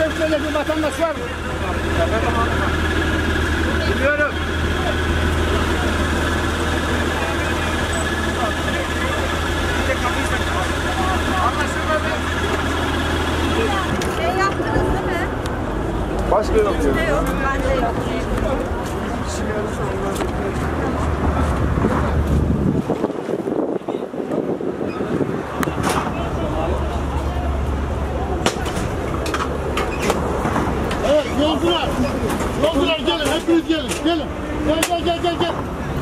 Buranın vatandaşı var mı? Biliyorum. Şey yaptınız değil mi? Başka yok. Ne yok? Bende yok.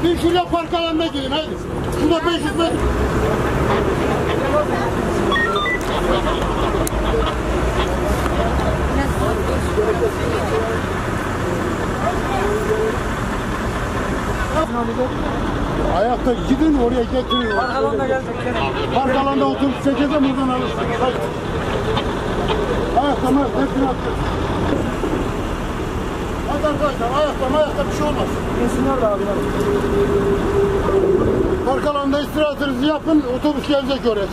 Bir şuraya park alanına gelin hadi. Şurada 500 metre. Ayakta gidin oraya getirin. Park alanına geldik. Park alanında oturup çekeceğim oradan alırsınız. Hadi. Ayakta mı? Hepsini atın. Arkadaşlar ayakta ayakta bir şey olmaz. Yesinler de abi. Park alanında istirahatınızı yapın otobüs gelecek oraya.